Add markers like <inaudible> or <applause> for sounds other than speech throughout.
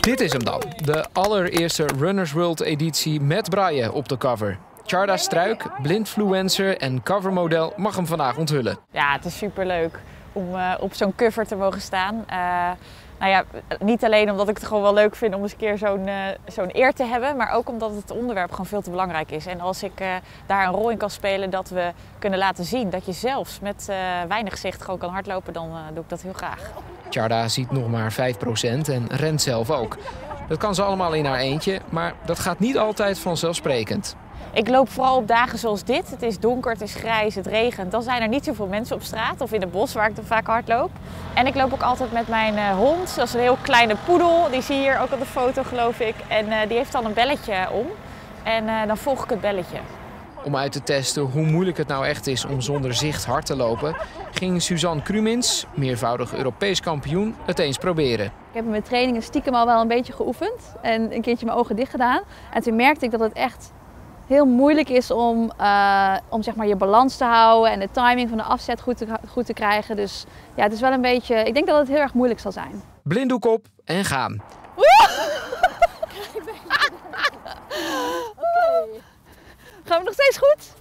Dit is hem dan. De allereerste Runners World editie met Braille op de cover. Charda Struik, blindfluencer en covermodel mag hem vandaag onthullen. Ja, het is superleuk om uh, op zo'n cover te mogen staan. Uh, nou ja, niet alleen omdat ik het gewoon wel leuk vind om eens een keer zo'n uh, zo'n eer te hebben, maar ook omdat het onderwerp gewoon veel te belangrijk is. En als ik daar een rol in kan spelen dat we kunnen laten zien dat je zelfs met weinig zicht gewoon kan hardlopen, dan doe ik dat heel graag. Charda ziet nog maar 5% en rent zelf ook. Dat kan ze allemaal in haar eentje, maar dat gaat niet altijd vanzelfsprekend. Ik loop vooral op dagen zoals dit. Het is donker, het is grijs, het regent. Dan zijn er niet zoveel mensen op straat of in het bos waar ik dan vaak hard loop. En ik loop ook altijd met mijn uh, hond. Dat is een heel kleine poedel. Die zie je hier ook op de foto geloof ik. En uh, die heeft dan een belletje om. En uh, dan volg ik het belletje. Om uit te testen hoe moeilijk het nou echt is om zonder zicht hard te lopen, ging Suzanne Krumins, meervoudig Europees kampioen, het eens proberen. Ik heb in mijn trainingen stiekem al wel een beetje geoefend en een keertje mijn ogen dicht gedaan. En toen merkte ik dat het echt heel moeilijk is om, uh, om zeg maar je balans te houden en de timing van de afzet goed te, goed te krijgen. Dus ja, het is wel een beetje, ik denk dat het heel erg moeilijk zal zijn. Blinddoek op en gaan. <laughs> Gaan we nog steeds goed?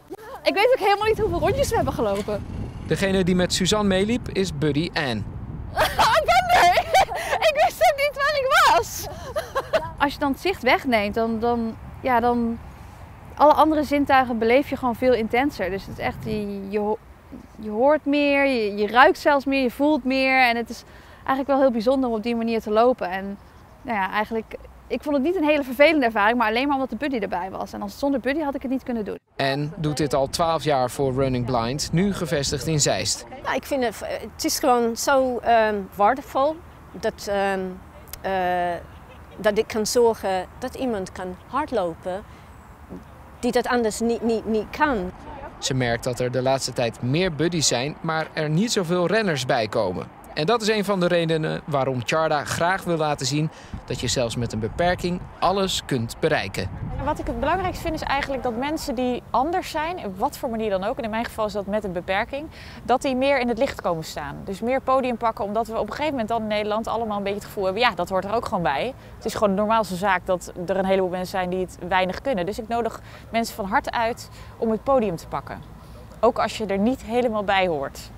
Ik weet ook helemaal niet hoeveel rondjes we hebben gelopen. Degene die met Suzanne meeliep is Buddy Ann. <laughs> ik ben er! ik wist ook niet waar ik was. Als je dan het zicht wegneemt, dan, dan, ja, dan alle andere zintuigen beleef je gewoon veel intenser. Dus het is echt, je, je, je hoort meer, je, je, ruikt zelfs meer, je voelt meer. En het is eigenlijk wel heel bijzonder om op die manier te lopen. En nou ja, eigenlijk, ik vond het niet een hele vervelende ervaring, maar alleen maar omdat de buddy erbij was. En als zonder buddy had ik het niet kunnen doen. En doet dit al 12 jaar voor Running Blind, nu gevestigd in Zeist. Nou, ik vind het, het is gewoon zo um, waardevol dat, um, uh, dat ik kan zorgen dat iemand kan hardlopen die dat anders niet, niet, niet kan. Ze merkt dat er de laatste tijd meer buddies zijn, maar er niet zoveel renners bij komen. En dat is een van de redenen waarom Charda graag wil laten zien dat je zelfs met een beperking alles kunt bereiken. Wat ik het belangrijkste vind is eigenlijk dat mensen die anders zijn, op wat voor manier dan ook, en in mijn geval is dat met een beperking, dat die meer in het licht komen staan. Dus meer podium pakken, omdat we op een gegeven moment dan in Nederland allemaal een beetje het gevoel hebben, ja, dat hoort er ook gewoon bij. Het is gewoon de normaalste zaak dat er een heleboel mensen zijn die het weinig kunnen. Dus ik nodig mensen van harte uit om het podium te pakken. Ook als je er niet helemaal bij hoort.